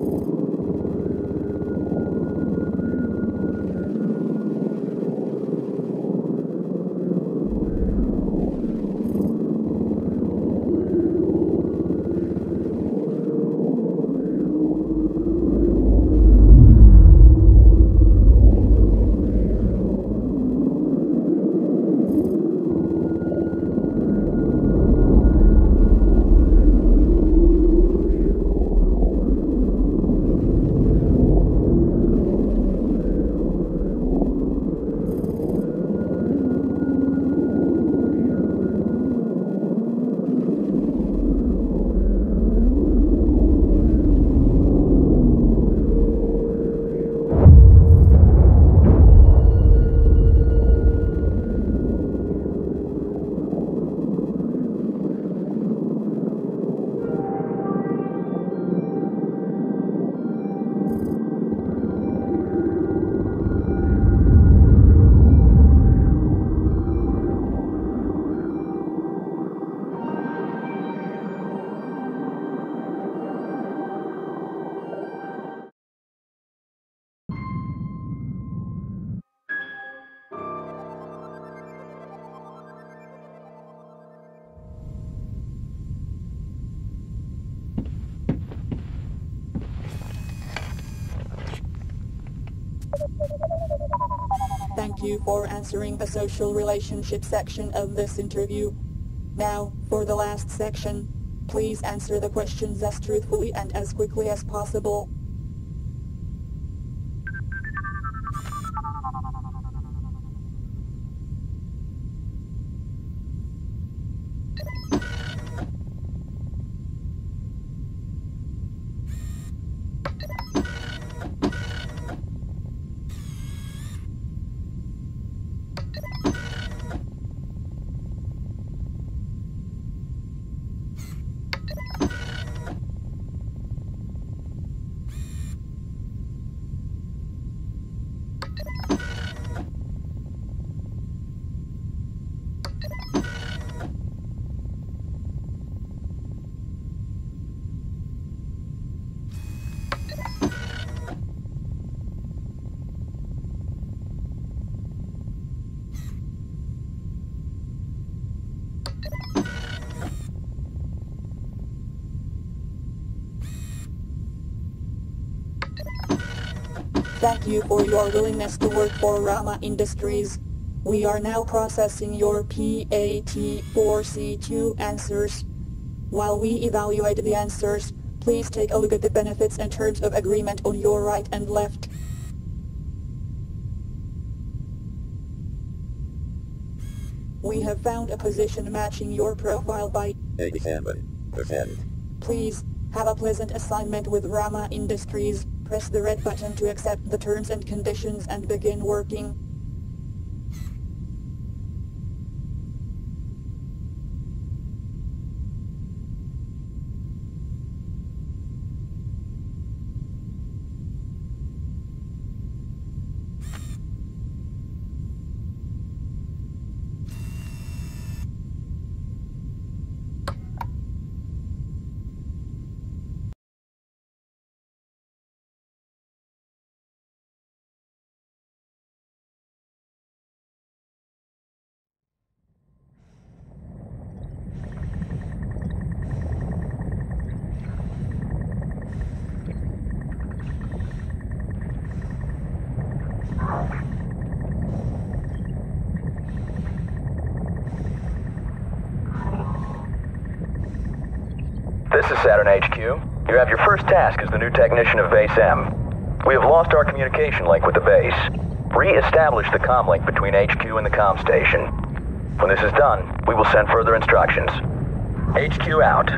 You for answering the social relationship section of this interview. Now, for the last section, please answer the questions as truthfully and as quickly as possible. Thank you for your willingness to work for Rama Industries. We are now processing your PAT4C2 answers. While we evaluate the answers, please take a look at the benefits and terms of agreement on your right and left. We have found a position matching your profile by 87%. Please, have a pleasant assignment with Rama Industries. Press the red button to accept the terms and conditions and begin working. This is Saturn HQ. You have your first task as the new technician of Base M. We have lost our communication link with the base. Re-establish the comm link between HQ and the comm station. When this is done, we will send further instructions. HQ out.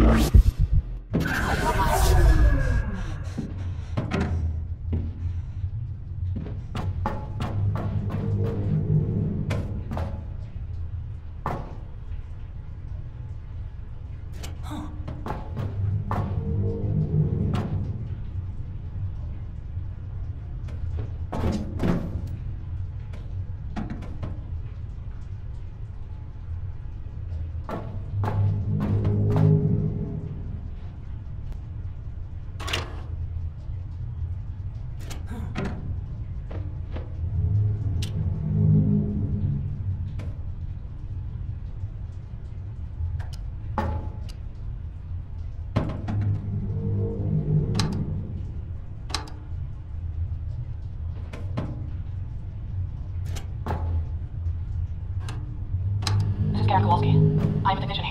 Yes.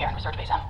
Here at Research Base M.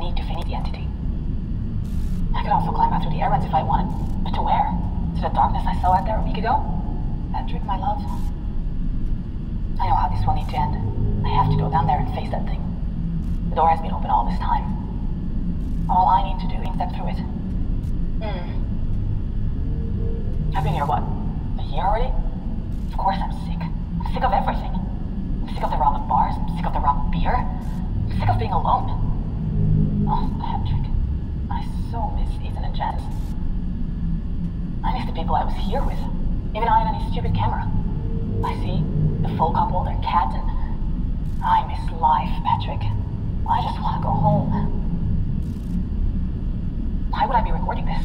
need to finish the entity. I could also climb out through the air vents if I wanted. But to where? To the darkness I saw out there a week ago? That Patrick, my love. I know how this will need to end. I have to go down there and face that thing. The door has been open all this time. All I need to do is step through it. Hmm. I've been here, what, a year already? Of course I'm sick. I'm sick of everything. I'm sick of the ramen bars. I'm sick of the ramen beer. I'm sick of being alone. Oh, Patrick. I so miss Ethan and Janice. I miss the people I was here with. Even I and any stupid camera. I see the full couple, their cat, and I miss life, Patrick. I just want to go home. Why would I be recording this?